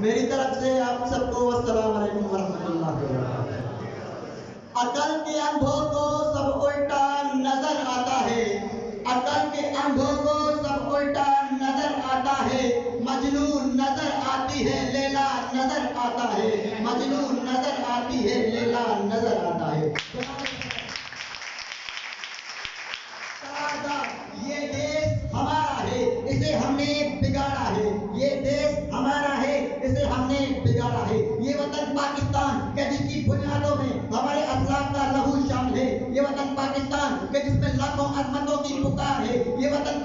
मेरी तरफ़ से आप सबको असलम अकल के अनुभव को सब उल्टा नज़र आता है। अकल के अनुभव को सब उल्टा नज़र आता है। मजनू नज़र आती है, लेला नज़र आता है। मजनू नज़र आती है, लेला नज़र आता है पाकिस्तान के जिसकी बुनियादों में हमारे असलाफ का लहू शामिल है। ये वतन पाकिस्तान के जिसमें लाखों अजमतों की पुकार है, ये वतन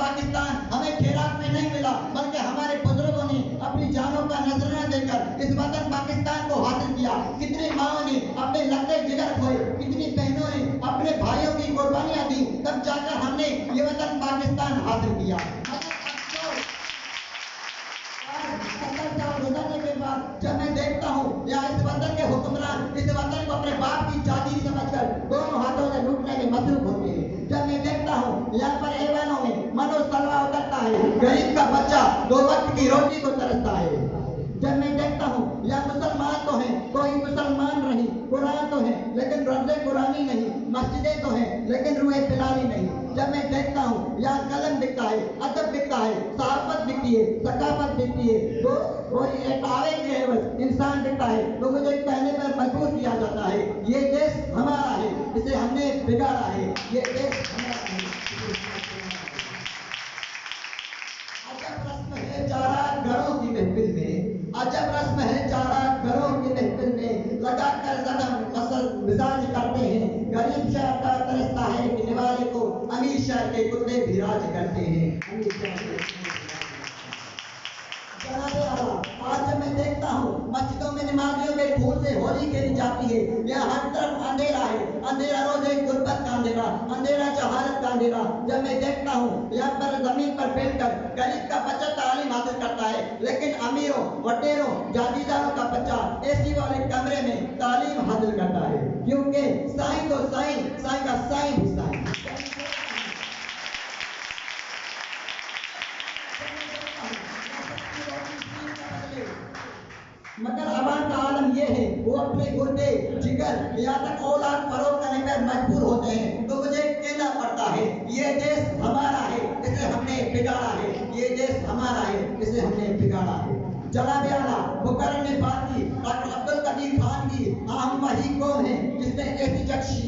को अपने बाप की जाति समझकर दोनों हाथों से लूटने में मसरूफ होते हैं। जब मैं देखता हूँ यहाँ पर ऐवानों में मनो सलवा उतरता है। गरीब का बच्चा दो वक्त की रोटी को तरसता है। जब मैं देखता हूँ, या मुसलमान तो हैं, कोई मुसलमान नहीं, कुरान तो है, लेकिन रब्ज कुरानी नहीं, मस्जिदें तो हैं, लेकिन रूए फिलानी नहीं। जब मैं देखता हूँ, या कलम बिकता है, अदब बिकता है, सहाफत बिकती है, सकाफत बिकती है तो एटावे के एवज इंसान बिकता है। तो मुझे कहने पर मजबूर किया जाता है ये देश हमारा है इसे हमने बिगाड़ा है। ये देश हमारा है अजब रस्म है चारा घरों की महफिल में। अजब रस्म है चारा घरों की महफिल में। लगा कर कदम मसल मिजाज करते हैं। गरीब शहर का तरसता है कि निवाले को अमीर शहर के कुत्ते भी राज करते हैं। अमीर शहर के आज जब मैं देखता हूँ, मस्जिदों में नमाजियों के फूल से होली खेली जाती है। यहाँ हर तरफ़ अंधेरा है। अंधेरा रोज़े गुर्बत का अंधेरा अंधेरा जहालत का अंधेरा। जब मैं देखता हूँ, यहाँ पर ज़मीन पर फैल कर गरीब का बच्चा तालीम हासिल करता है। लेकिन अमीरों, वटेरों जागीरदारों का बच्चा एसी वाले कमरे में तालीम हासिल करता है। क्योंकि साईं तो साईं साईं का साईं भी साईं। मगर अवाम का आलम ये है, वो अपने गुर्दे, जिगर या तक औलाद, फरोख करने पर मजबूर होते हैं। तो मुझे कहना पड़ता है, ये देश हमारा है इसे हमने बिगाड़ा है। ये देश हमारा है इसे हमने बिगाड़ा है। जनाब आला बुकर ने बात की कदीर अहम वही कौन है जिसने ऐसी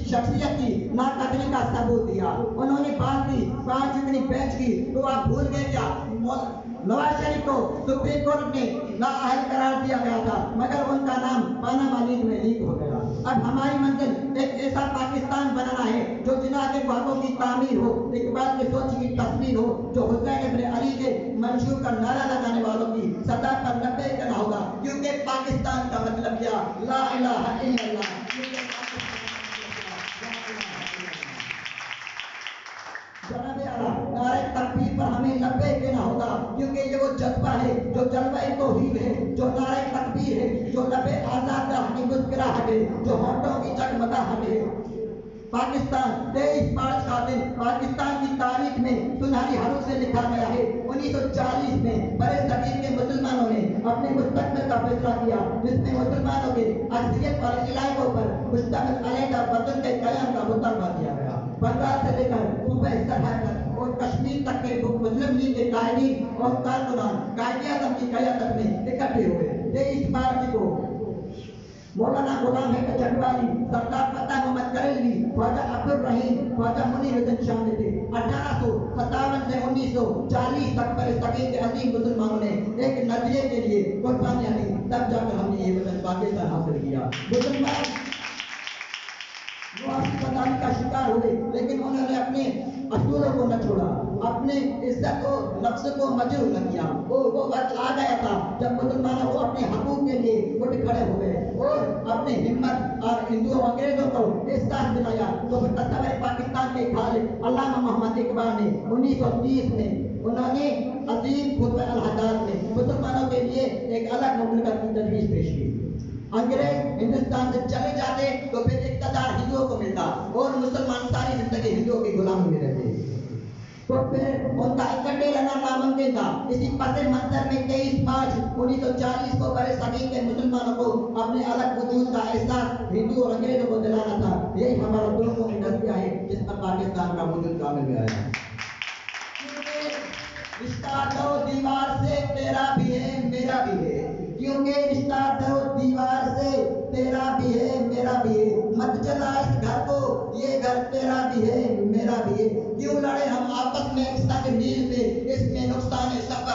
शख्सियत की नाकदमी का सबूत दिया। उन्होंने बात की पाँच इतनी बेंच की तो आप भूल गए क्या? नवाज़ शरीफ को सुप्रीम कोर्ट ने नाअहल करार दिया गया था, मगर उनका नाम पाना मालिक में लीक हो गया। अब हमारी मंजिल एक ऐसा पाकिस्तान बनाना है जो जिना के ख्वाबों की तामीर हो इकबाल के सोच की तस्वीर हो, जो हुसैन अपने अली के मंशूर का नारा लगाने वालों की सतह पर नब्बे करना होगा। क्योंकि पाकिस्तान का मतलब क्या? ला इलाहा इल्लल्लाह। जज्बा है, जो जज्बा तौहीद है, जो नारे तकबीर है, जो लबे आज़ाद की मुस्कुराहट है जो होठों की जगमगाहट है पाकिस्तान, तेईस मार्च का दिन, पाकिस्तान की तारीख में सुनहरी हरूफ से लिखा गया है 1940 में बड़े सगीर के मुसलमानों ने अपने मुस्तकबिल का फैसला किया, जिसमें मुसलमानों के अक्सरियत वाले इलाकों पर मुस्तमिल अलहदा वतन के कयाम का मुतालबा किया गया। बंगाल से लेकर सूबे सरहद तक कश्मीर तक के मुस्लिम लीग के कायदीन और कारकुनान कायदे आज़म की कयादत में इकट्ठे हुए। तेईस मार्च को मौलाना गुलाम है चटवाली सरदार फतेह मोहम्मद करेलवी ख्वाजा अब्दुल रहीम, ख्वाजा मुनीरुद्दीन शामिल थे। अठारह सौ सत्तावन से उन्नीस सौ चालीस तक पर सकीर के अजीम मुसलमानों ने एक नज़रिए के लिए कुर्बानियाँ दी। तब जाकर हमने ये वतन पाकिस्तान हासिल किया। मुसलमान पदान का शिकार हुए लेकिन उन्होंने अपने असूलों को न छोड़ा, अपने इज़्ज़त को नफ्स को मजरूर न किया। वो वो वक्त आ गया था जब मुसलमानों को अपने हकूक के लिए उठ खड़े हो गए और अपने हिम्मत और हिंदुओं, अंग्रेज़ों को एहसास दिलाया तो तस्वर पाकिस्तान के खालिद अल्लामा मोहम्मद इकबाल ने 1930 में उन्होंने अजीम खुतब अल हदाद में मुसलमानों के लिए एक अलग मुमलकत की तजवीज़ पेश की। अंग्रेज़, हिंदुस्तान से चले जाते तो फिर इकतदार हिंदुओं को मिलता और मुसलमान सारी ज़िंदगी हिंदुओं की गुलामी में रहते। तो फिर उनका इकट्ठे रहना नामुमकिन था। इसी पस मंजर में तेईस मार्च उन्नीस सौ चालीस को बड़े सभी के मुसलमानों को अपने अलग वजूद का एहसास हिंदू और अंग्रेज़ों को दिलाना था। यही हमारा दोनों की नज़रिया है, जिस पर पाकिस्तान का वजूद कामिल में आया। रिश्ता दो दीवार से तेरा भी है, मेरा भी है। क्योंकि रिश्ता दो दीवार से। तेरा भी है, मेरा भी है। मत चला इस घर को, ये घर तेरा भी है, मेरा भी है। क्यों लड़े हम आपस में इस तक नील पे? इसमें नुकसान है सब